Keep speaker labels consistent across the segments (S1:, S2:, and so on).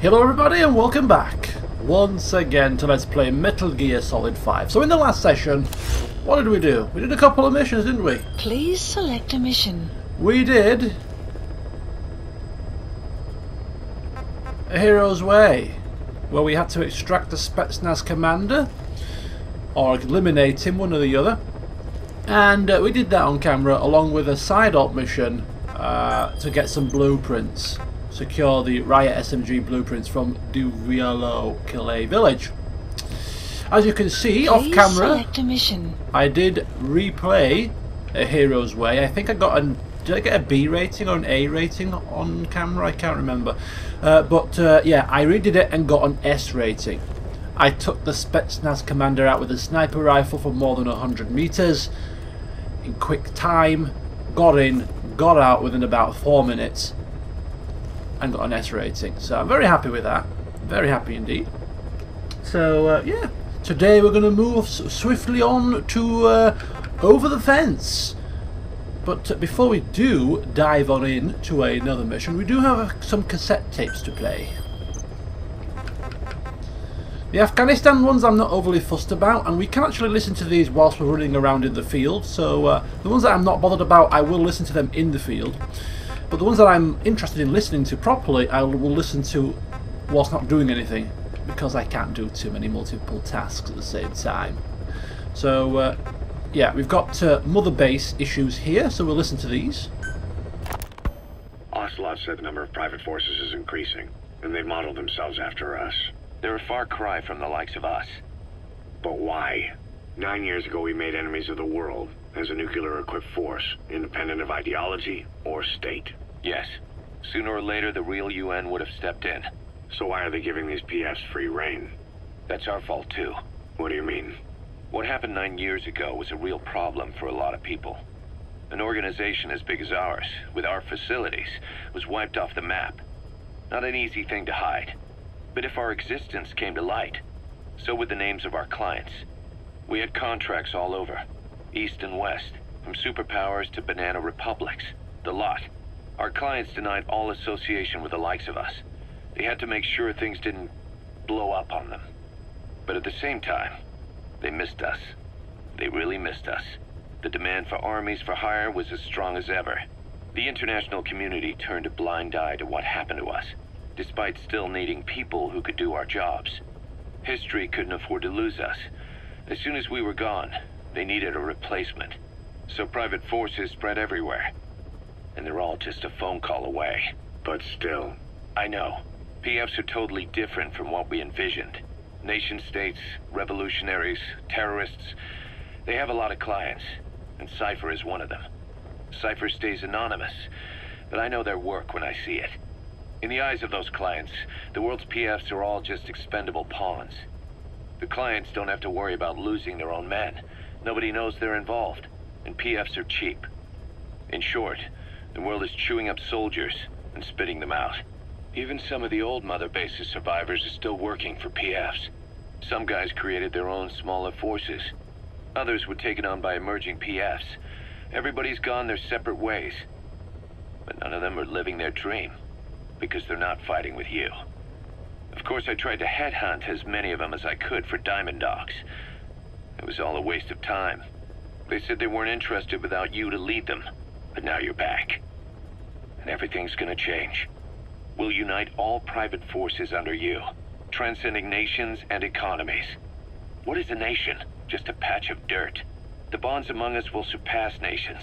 S1: Hello everybody and welcome back once again to Let's Play Metal Gear Solid 5. So in the last session, what did we do? We did a couple of missions, didn't we?
S2: Please select a mission.
S1: We did... A Hero's Way, where we had to extract the Spetsnaz commander, or eliminate him, one or the other. And uh, we did that on camera along with a side op mission uh, to get some blueprints. Secure the Riot SMG blueprints from Da Wialo Kallai village. As you can see
S2: Please
S1: off camera. I did replay A Hero's Way. I think I got an did I get a B rating or an A rating on camera? I can't remember. Uh, but uh, yeah, I redid it and got an S rating. I took the Spetsnaz commander out with a sniper rifle for more than 100 meters in quick time, got in, got out within about 4 minutes, and got an S rating. So I'm very happy with that. Very happy indeed. So uh, yeah, today we're going to move swiftly on to uh, over the fence. But uh, before we do dive on in to another mission, we do have uh, some cassette tapes to play. The Afghanistan ones I'm not overly fussed about, and we can actually listen to these whilst we're running around in the field. So uh, the ones that I'm not bothered about, I will listen to them in the field. But the ones that I'm interested in listening to properly, I will listen to whilst not doing anything, because I can't do too many multiple tasks at the same time. So uh, yeah, we've got uh, mother base issues here, so we'll listen to these.
S3: Ocelot said the number of private forces is increasing, and they've modeled themselves after us.
S4: They're a far cry from the likes of us.
S3: But why? Nine years ago, we made enemies of the world as a nuclear-equipped force, independent of ideology or state.
S4: Yes. Sooner or later, the real UN would have stepped in.
S3: So why are they giving these PFs free reign?
S4: That's our fault, too.
S3: What do you mean?
S4: What happened nine years ago was a real problem for a lot of people. An organization as big as ours, with our facilities, was wiped off the map. Not an easy thing to hide. But if our existence came to light, so would the names of our clients. We had contracts all over, east and west, from superpowers to banana republics, the lot. Our clients denied all association with the likes of us. They had to make sure things didn't blow up on them. But at the same time, they missed us. They really missed us. The demand for armies for hire was as strong as ever. The international community turned a blind eye to what happened to us, despite still needing people who could do our jobs. History couldn't afford to lose us. As soon as we were gone, they needed a replacement. So private forces spread everywhere. And they're all just a phone call away.
S3: But still,
S4: I know. PFs are totally different from what we envisioned. Nation states, revolutionaries, terrorists. They have a lot of clients, and Cypher is one of them. Cypher stays anonymous, but I know their work when I see it. In the eyes of those clients, the world's PFs are all just expendable pawns. The clients don't have to worry about losing their own men. Nobody knows they're involved, and PFs are cheap. In short, the world is chewing up soldiers and spitting them out. Even some of the old Mother Base's survivors are still working for PFs. Some guys created their own smaller forces. Others were taken on by emerging PFs. Everybody's gone their separate ways. But none of them are living their dream, because they're not fighting with you. Of course, I tried to headhunt as many of them as I could for Diamond Dogs. It was all a waste of time. They said they weren't interested without you to lead them, but now you're back. And everything's gonna change. We'll unite all private forces under you, transcending nations and economies. What is a nation? Just a patch of dirt. The bonds among us will surpass nations,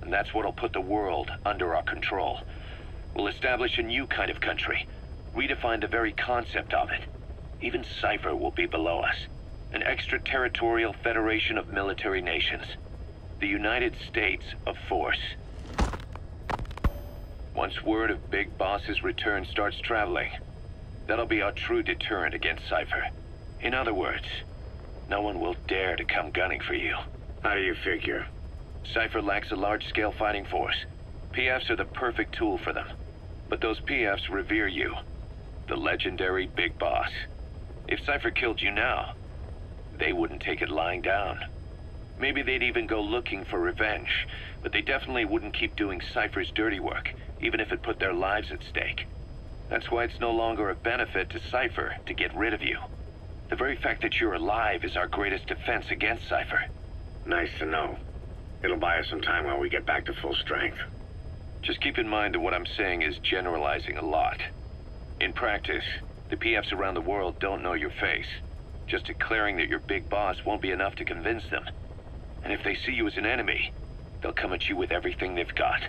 S4: and that's what'll put the world under our control. We'll establish a new kind of country, redefine the very concept of it. Even Cypher will be below us. An extraterritorial federation of military nations. The United States of Force. Once word of Big Boss's return starts traveling, that'll be our true deterrent against Cypher. In other words, no one will dare to come gunning for you.
S3: how do you figure?
S4: Cypher lacks a large-scale fighting force. PFs are the perfect tool for them. But those PFs revere you. The legendary Big Boss. If Cypher killed you now, they wouldn't take it lying down. Maybe they'd even go looking for revenge, but they definitely wouldn't keep doing Cypher's dirty work, even if it put their lives at stake. That's why it's no longer a benefit to Cypher to get rid of you. The very fact that you're alive is our greatest defense against Cypher.
S3: Nice to know. It'll buy us some time while we get back to full strength.
S4: Just keep in mind that what I'm saying is generalizing a lot. In practice, the PFs around the world don't know your face. Just declaring that you're big boss won't be enough to convince them. And if they see you as an enemy, they'll come at you with everything they've got.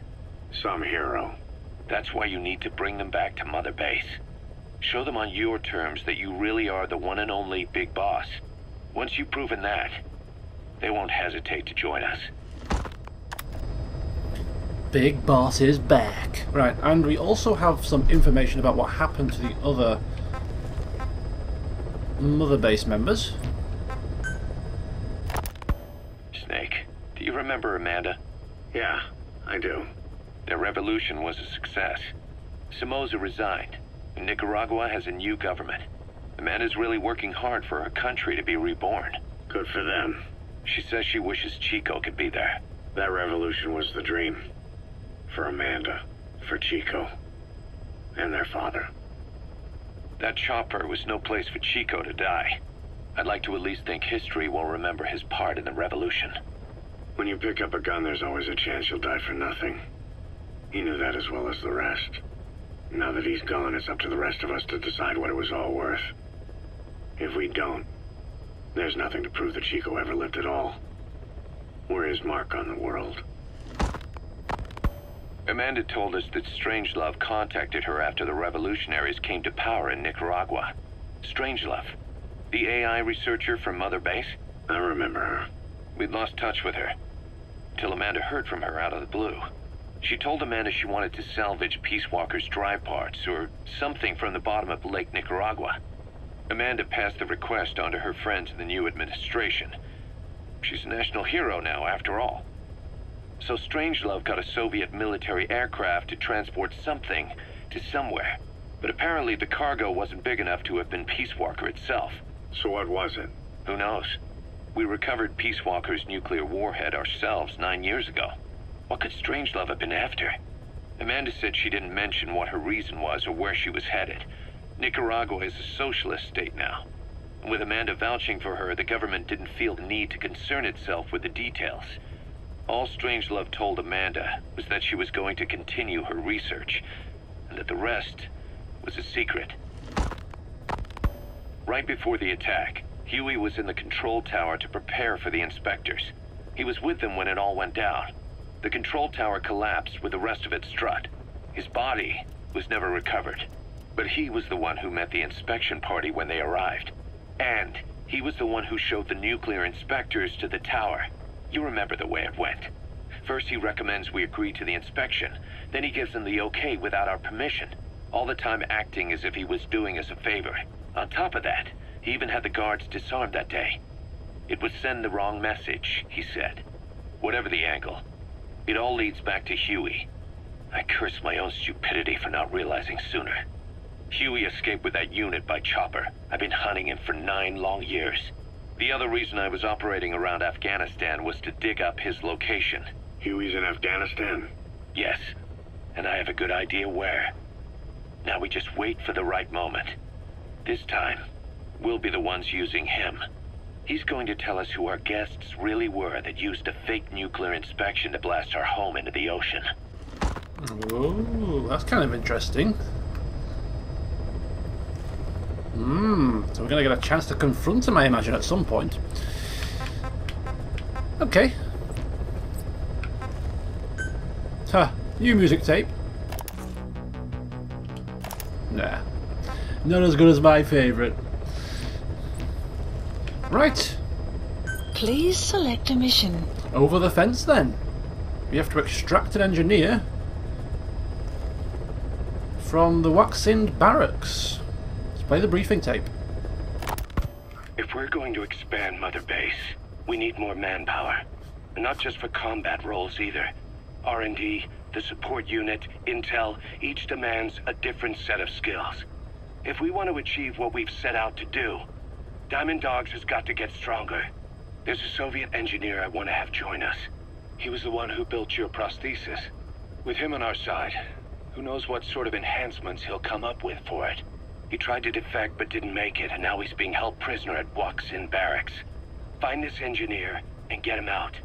S3: Some hero.
S4: That's why you need to bring them back to Mother Base. Show them on your terms that you really are the one and only big boss. Once you've proven that, they won't hesitate to join us.
S1: Big Boss is back. Right, and we also have some information about what happened to the other Mother Base members.
S4: Snake, do you remember Amanda?
S3: Yeah, I do.
S4: Their revolution was a success. Somoza resigned, and Nicaragua has a new government. Amanda's really working hard for her country to be reborn.
S3: Good for them.
S4: She says she wishes Chico could be there.
S3: That revolution was the dream. For Amanda, for Chico, and their father.
S4: That chopper was no place for Chico to die. I'd like to at least think history will remember his part in the revolution.
S3: When you pick up a gun, there's always a chance you'll die for nothing. He knew that as well as the rest. Now that he's gone, it's up to the rest of us to decide what it was all worth. If we don't, there's nothing to prove that Chico ever lived at all. We're his mark on the world.
S4: Amanda told us that Strangelove contacted her after the revolutionaries came to power in Nicaragua. Strangelove, the AI researcher from Mother Base?
S3: I remember her.
S4: We'd lost touch with her. Till Amanda heard from her out of the blue. She told Amanda she wanted to salvage Peace Walker's drive parts, or something from the bottom of Lake Nicaragua. Amanda passed the request on to her friends in the new administration. She's a national hero now, after all. So Strangelove got a Soviet military aircraft to transport something to somewhere. But apparently the cargo wasn't big enough to have been Peace Walker itself.
S3: So what was it?
S4: Who knows? We recovered Peace Walker's nuclear warhead ourselves nine years ago. What could Strangelove have been after? Amanda said she didn't mention what her reason was or where she was headed. Nicaragua is a socialist state now. And with Amanda vouching for her, the government didn't feel the need to concern itself with the details. All Strangelove told Amanda was that she was going to continue her research, and that the rest was a secret. Right before the attack, Huey was in the control tower to prepare for the inspectors. He was with them when it all went down. The control tower collapsed with the rest of it strut. His body was never recovered. But he was the one who met the inspection party when they arrived. And he was the one who showed the nuclear inspectors to the tower. You remember the way it went. First he recommends we agree to the inspection, then he gives them the okay without our permission, all the time acting as if he was doing us a favor. On top of that, he even had the guards disarmed that day. It would send the wrong message, he said. Whatever the angle, it all leads back to Huey. I curse my own stupidity for not realizing sooner. Huey escaped with that unit by chopper. I've been hunting him for nine long years. The other reason I was operating around Afghanistan was to dig up his location.
S3: Huey's in Afghanistan?
S4: Yes, and I have a good idea where. Now we just wait for the right moment. This time, we'll be the ones using him. He's going to tell us who our guests really were that used a fake nuclear inspection to blast our home into the ocean.
S1: Oh, that's kind of interesting. Hmm, so we're going to get a chance to confront him, I imagine, at some point. Okay. Ha, new music tape. Nah. Not as good as my favourite. Right,
S2: Please select a mission.
S1: over the fence then. We have to extract an engineer from the Wakh Sind barracks. Play the briefing tape.
S4: If we're going to expand Mother Base, we need more manpower. Not just for combat roles either. R&D, the support unit, intel, each demands a different set of skills. If we want to achieve what we've set out to do, Diamond Dogs has got to get stronger. There's a Soviet engineer I want to have join us. He was the one who built your prosthesis. With him on our side, who knows what sort of enhancements he'll come up with for it. He tried to defect but didn't make it, and now he's being held prisoner at Wakh Sind Barracks. Find this engineer and get him out.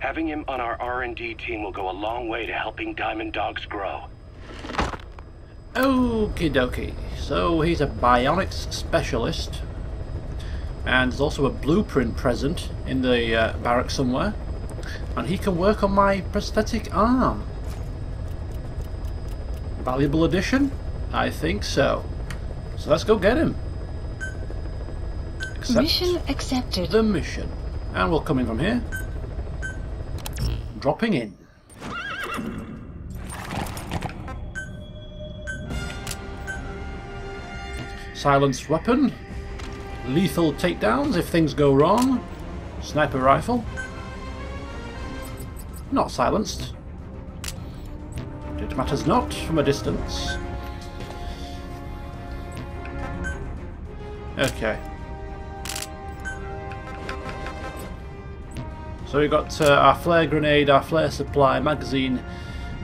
S4: Having him on our R&D team will go a long way to helping Diamond Dogs grow.
S1: Okie dokie. So he's a bionics specialist. And there's also a blueprint present in the uh, barrack somewhere. And he can work on my prosthetic arm. Valuable addition? I think so. So let's go get him. Accept
S2: Mission accepted.
S1: the mission. And we'll come in from here. Dropping in. Silenced weapon. Lethal takedowns if things go wrong. Sniper rifle. Not silenced. It matters not from a distance. Okay. So we've got uh, our flare grenade, our flare supply, magazine,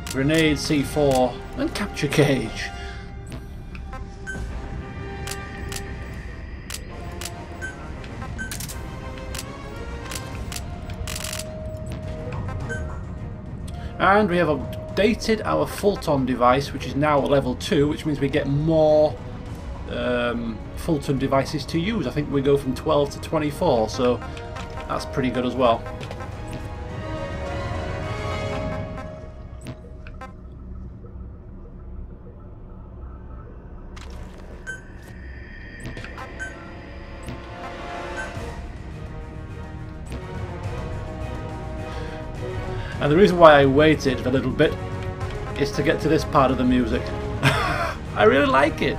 S1: grenade C4, and capture cage. And we have updated our Fulton device, which is now at level 2, which means we get more um, Fulton devices to use. I think we go from 12 to 24, so that's pretty good as well. And the reason why I waited a little bit is to get to this part of the music. I really like it.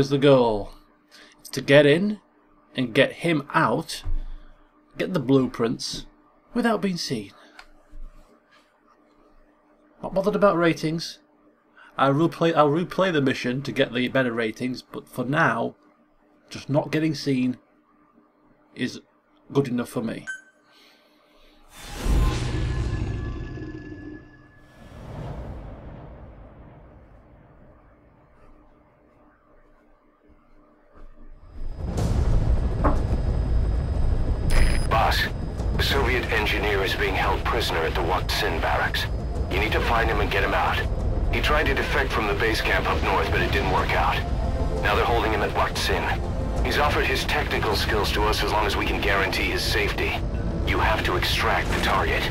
S1: Is the goal? It's to get in and get him out, get the blueprints without being seen. Not bothered about ratings. I'll replay, I'll replay the mission to get the better ratings, but for now, just not getting seen is good enough for me.
S4: Find him and get him out. He tried to defect from the base camp up north, but it didn't work out. Now they're holding him at Wakh Sind. He's offered his technical skills to us as long as we can guarantee his safety. You have to extract the target.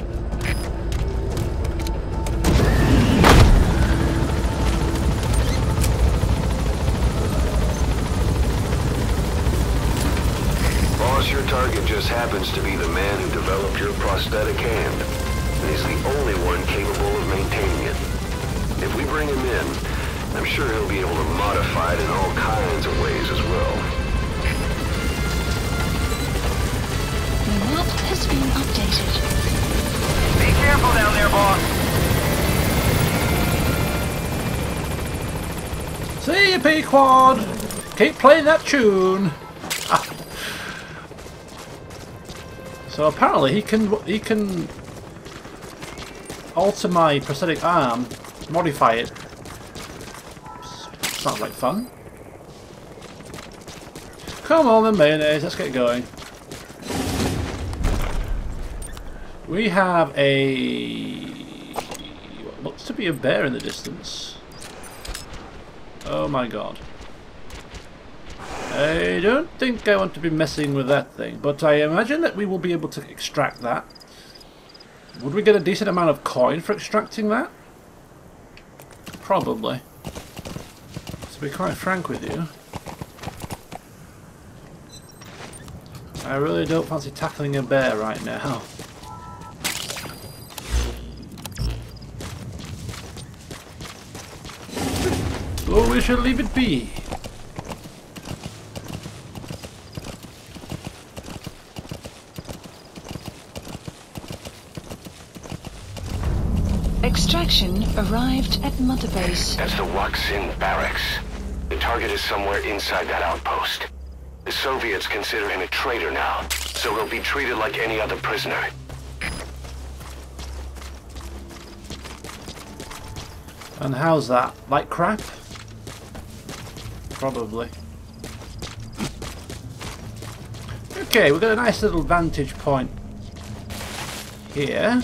S5: Boss, your target just happens to be the man who developed your prosthetic hand. And he's the only one capable of maintaining it. If we bring him in, I'm sure he'll be able to modify it in all kinds of ways as well.
S2: The map has been updated.
S6: Be careful down there, boss.
S1: See you, Pequod! Keep playing that tune! Ah. So apparently he can he can alter my prosthetic arm, modify it. Sounds like fun. Come on then mayonnaise, let's get going. We have a what looks to be a bear in the distance. Oh my god. I don't think I want to be messing with that thing, but I imagine that we will be able to extract that. Would we get a decent amount of coin for extracting that? Probably. To be quite frank with you, I really don't fancy tackling a bear right now. So we shall leave it be.
S2: Extraction arrived at Mother Base.
S5: That's the Wakh Sind barracks. The target is somewhere inside that outpost. The Soviets consider him a traitor now, so he'll be treated like any other prisoner.
S1: And how's that? Like crap? Probably. Okay, we've got a nice little vantage point here.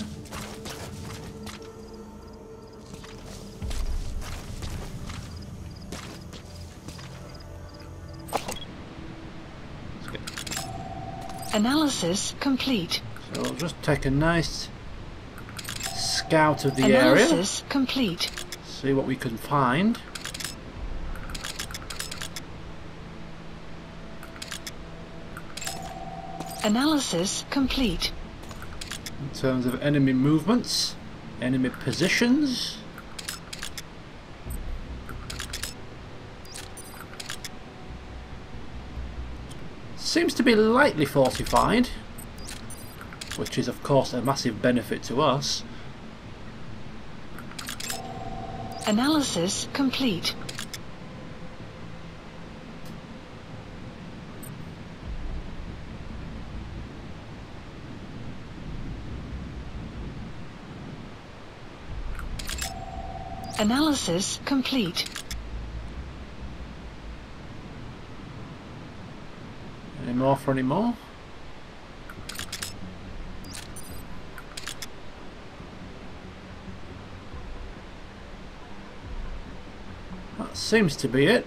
S2: Analysis complete.
S1: So we'll just take a nice scout of the area.
S2: Analysis complete.
S1: See what we can find.
S2: Analysis complete.
S1: In terms of enemy movements, enemy positions. Seems to be lightly fortified, which is of course a massive benefit to us.
S2: Analysis complete. Analysis complete.
S1: Off anymore. That seems to be it.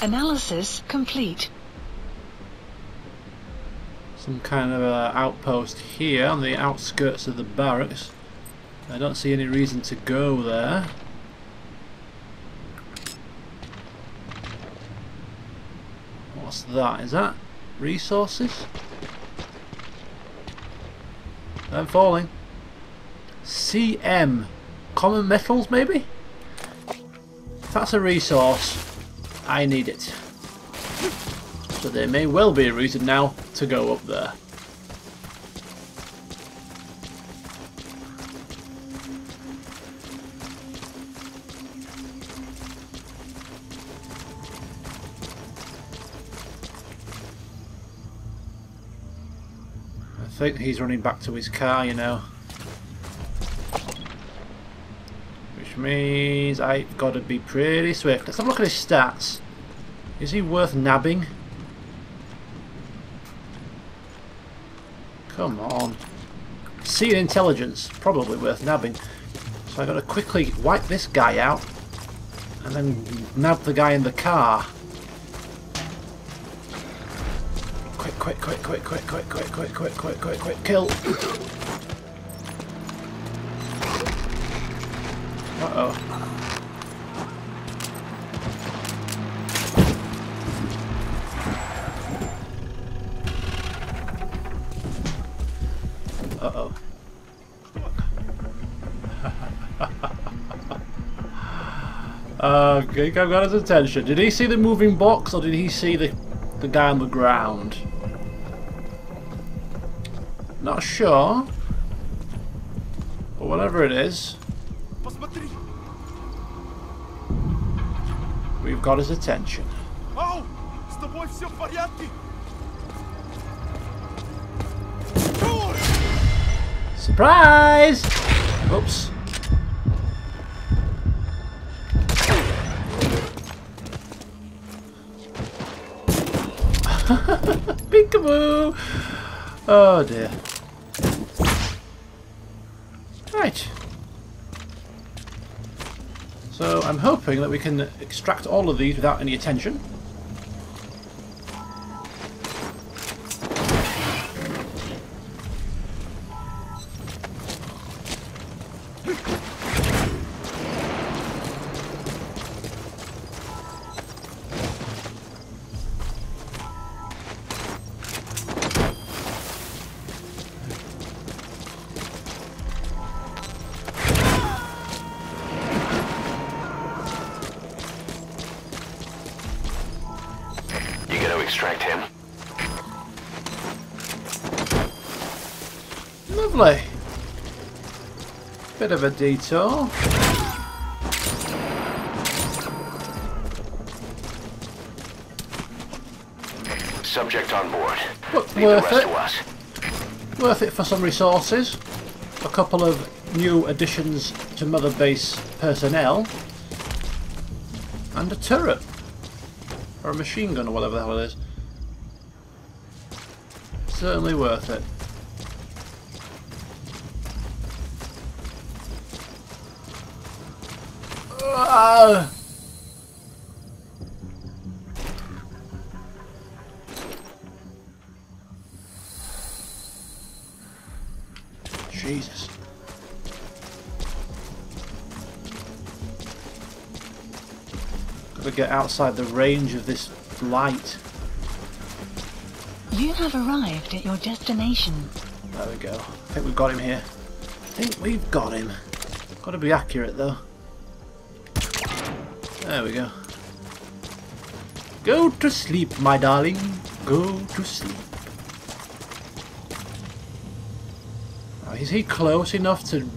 S2: Analysis complete.
S1: Some kind of outpost here on the outskirts of the barracks. I don't see any reason to go there. What's that? Is that resources? I'm falling. CM. Common metals, maybe? That's a resource, I need it. So there may well be a reason now to go up there. I think he's running back to his car, you know. Which means I've got to be pretty swift. Let's have a look at his stats. Is he worth nabbing? Come on. Seeing intelligence, probably worth nabbing. So I've got to quickly wipe this guy out and then nab the guy in the car. Quick, quick, quick, quick, quick, quick, quick, quick, quick, quick, quick, quick, kill. Uh-oh. Uh, okay, I've got his attention. Did he see the moving box or did he see the, the guy on the ground? Not sure. But whatever it is,
S7: Посмотри!
S1: we've got his attention.
S7: Ау! С тобой все в порядке? Черт!
S1: Surprise! Oops. Oh dear. Right. So I'm hoping that we can extract all of these without any attention. Bit of a detour.
S5: Subject on board.
S1: But
S5: Leave
S1: worth it. Worth it for some resources. A couple of new additions to Mother Base personnel. And a turret. Or a machine gun or whatever the hell it is. Certainly worth it. Jesus. Gotta get outside the range of this light.
S2: You have arrived at your destination.
S1: There we go. I think we've got him here. I think we've got him. Gotta be accurate though. There we go. Go to sleep, my darling. Go to sleep. Is he close enough to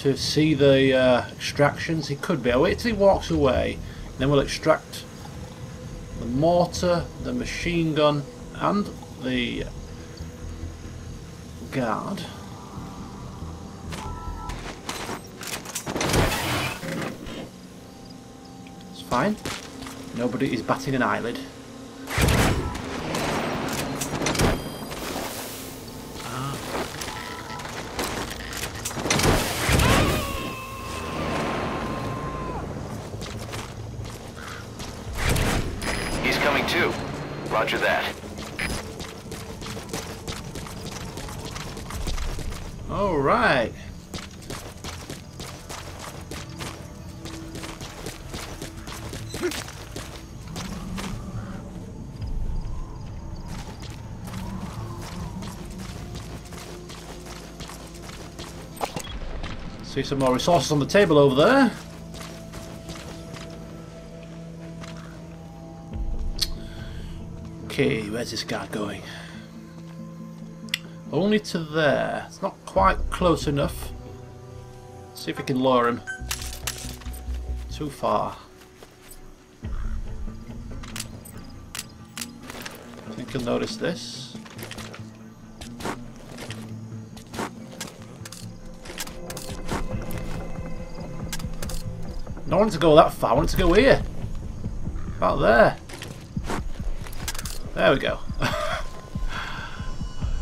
S1: to see the uh, extractions? He could be. I'll wait till he walks away. Then we'll extract the mortar, the machine gun, and the guard. Fine. Nobody is batting an eyelid. Some more resources on the table over there. Okay, where's this guy going? Only to there. It's not quite close enough. see if we can lure him. Too far. I think he'll notice this. No one to go that far. I want to go here. About there. There we go.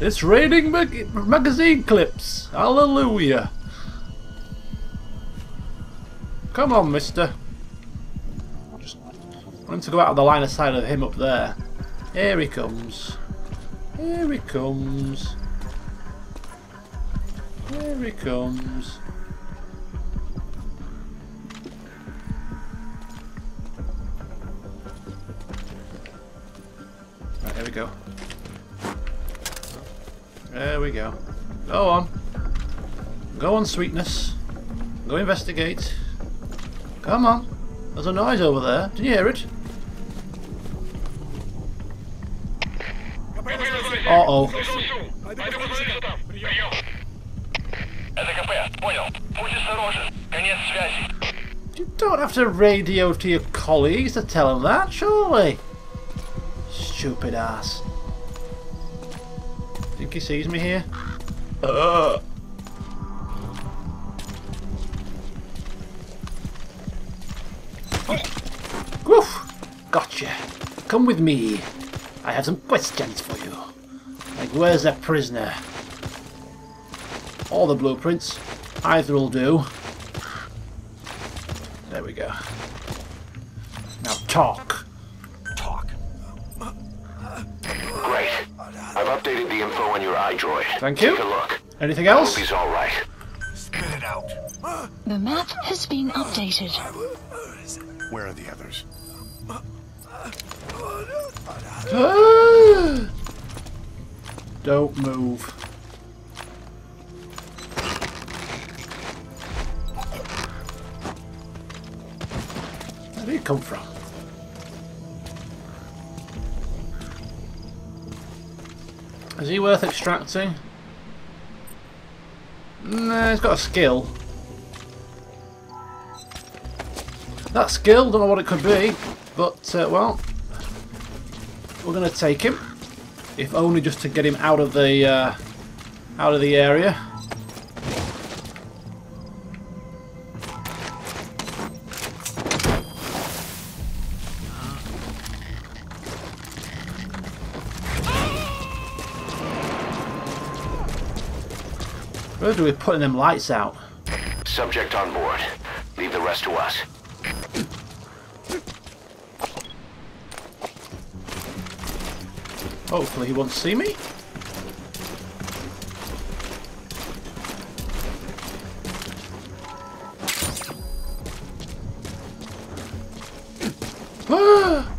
S1: it's raining mag magazine clips. Hallelujah. Come on, mister. Just want him to go out of the line of sight of him up there. Here he comes. Here he comes. Here he comes. Go on. Go on, sweetness. Go investigate. Come on. There's a noise over there. Did you hear it? Uh-oh. You don't have to radio to your colleagues to tell them that, surely? Stupid ass. Think he sees me here? Uh. Woof! Gotcha. Come with me. I have some questions for you. Like, where's that prisoner? All the blueprints. Either will do. There we go. Now talk.
S7: Talk.
S1: Thank you.
S5: Take a look.
S1: Anything
S5: I
S1: else?
S5: hope he's all right.
S7: Spit it out.
S2: The map has been updated.
S7: Where are the others?
S1: Ah! Don't move. Where did he come from? Is he worth extracting? Nah, he's got a skill. That skill, don't know what it could be, but, uh, well, we're going to take him. If only just to get him out of the, uh, out of the area. Where do we putting them lights out?
S5: Subject on board. Leave the rest to us.
S1: Hopefully he won't see me. Ah!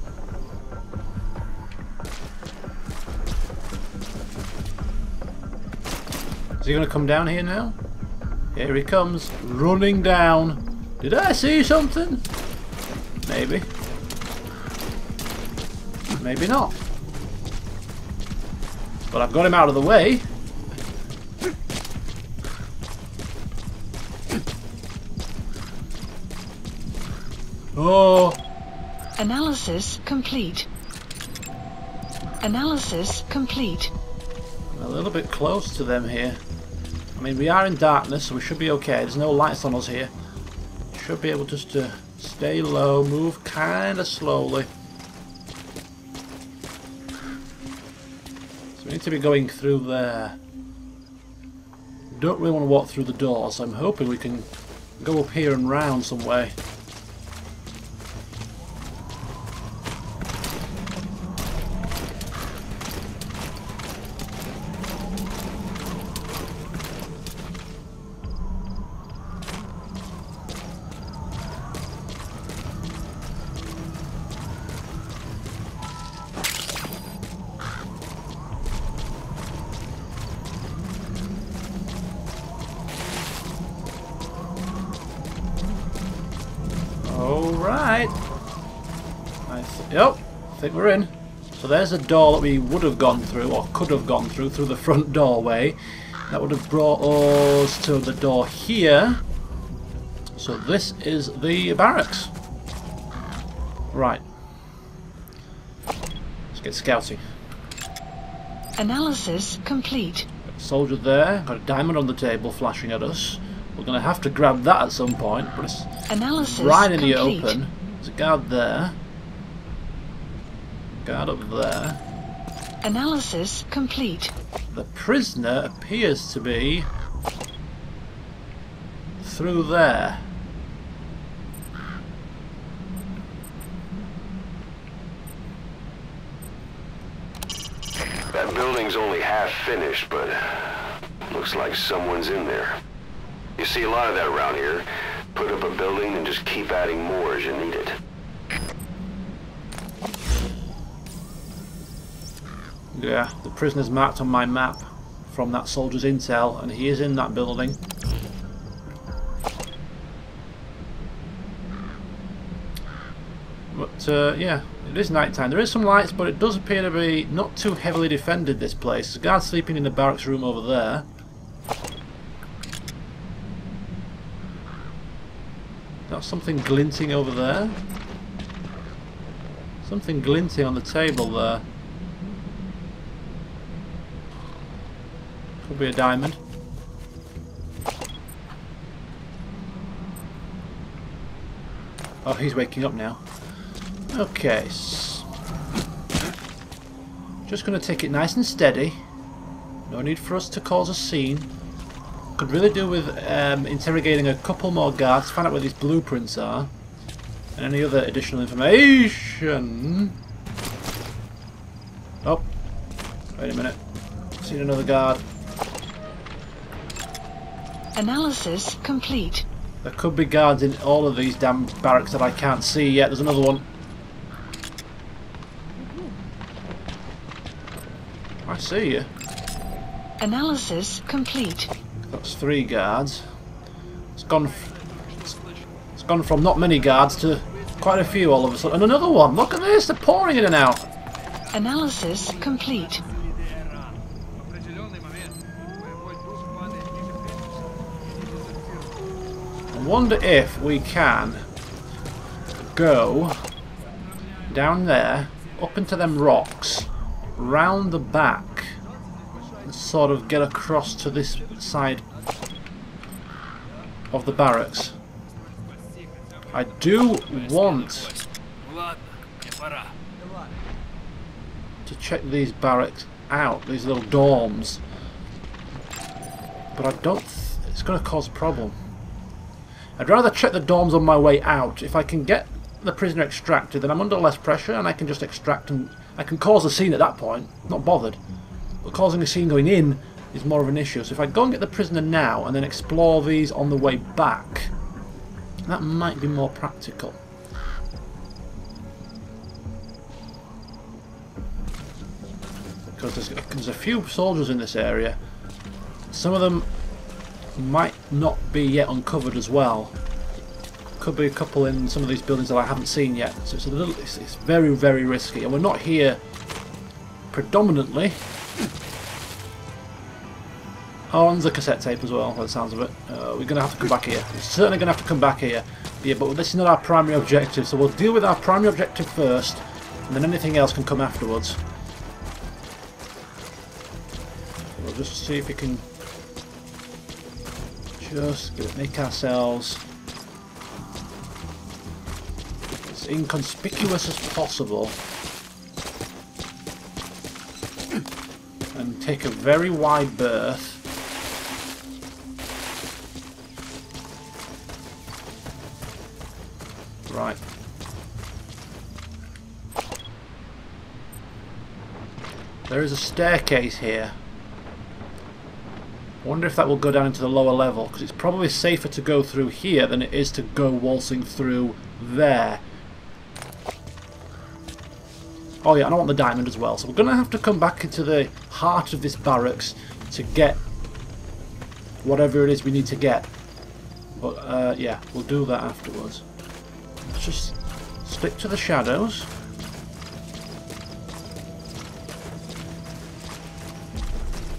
S1: Is he going to come down here now? Here he comes, running down. Did I see something? Maybe. Maybe not. But I've got him out of the way. Oh,
S2: Analysis complete. Analysis complete.
S1: a little bit close to them here. I mean, we are in darkness, so we should be okay. There's no lights on us here. Should be able just to stay low, move kind of slowly. So we need to be going through there. Don't really want to walk through the door, so I'm hoping we can go up here and round some way. Yep, I think we're in. So there's a door that we would have gone through, or could have gone through, through the front doorway. That would have brought us to the door here. So this is the barracks. Right. Let's get scouting.
S2: Analysis complete.
S1: Soldier there, got a diamond on the table flashing at us. We're going to have to grab that at some point, but it's
S2: Analysis
S1: right in the open. There's a guard there. Guard up there.
S2: Analysis complete.
S1: The prisoner appears to be through there.
S5: That building's only half finished, but looks like someone's in there. You see a lot of that around here. Put up a building and just keep adding more as you need it.
S1: Yeah, the prisoner's marked on my map from that soldier's intel, and he is in that building. But uh, yeah, it is night time. There is some lights, but it does appear to be not too heavily defended. This place. There's a guard sleeping in the barracks room over there. Got something glinting over there. Something glinting on the table there. Could be a diamond. Oh, he's waking up now. Okay. Just going to take it nice and steady. No need for us to cause a scene. Could really do with um, interrogating a couple more guards, find out where these blueprints are. And any other additional information. Oh. Wait a minute. Seen another guard.
S2: Analysis complete.
S1: There could be guards in all of these damn barracks that I can't see yet. There's another one. I see you.
S2: Analysis complete.
S1: That's three guards. It's gone. F it's gone from not many guards to quite a few all of a sudden. And another one. Look at this. They're pouring in and out.
S2: Analysis complete.
S1: wonder if we can go down there, up into them rocks, round the back, and sort of get across to this side of the barracks. I do want to check these barracks out, these little dorms. But I don't... it's going to cause a problem. I'd rather check the dorms on my way out. If I can get the prisoner extracted, then I'm under less pressure and I can just extract and... I can cause a scene at that point. Not bothered. But causing a scene going in is more of an issue. So if I go and get the prisoner now and then explore these on the way back, that might be more practical. because there's, there's a few soldiers in this area. Some of them might not be yet uncovered as well. Could be a couple in some of these buildings that I haven't seen yet. So it's a little, it's, it's very, very risky. And we're not here predominantly. Oh, and a cassette tape as well, by the sounds of it. Uh, we're going to have to come back here. We're certainly going to have to come back here. Yeah, but this is not our primary objective, so we'll deal with our primary objective first, and then anything else can come afterwards. We'll just see if we can just get- make ourselves as inconspicuous as possible and take a very wide berth. Right. There is a staircase here. I wonder if that will go down into the lower level, because it's probably safer to go through here than it is to go waltzing through there. Oh yeah, and I want the diamond as well, so we're going to have to come back into the heart of this barracks to get whatever it is we need to get. But uh, yeah, we'll do that afterwards. Let's just stick to the shadows.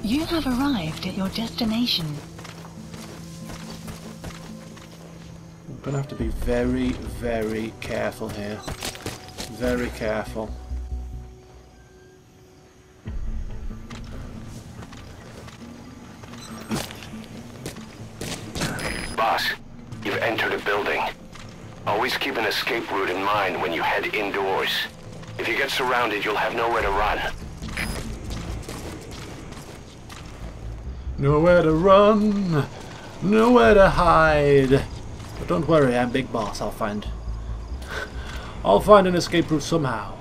S2: You have arrived at your destination.
S1: I'm going to have to be very, very careful here. Very careful.
S5: Boss, you've entered a building. Always keep an escape route in mind when you head indoors. If you get surrounded, you'll have nowhere to run.
S1: Nowhere to run, nowhere to hide. But don't worry, I'm Big Boss. I'll find, I'll find an escape route somehow.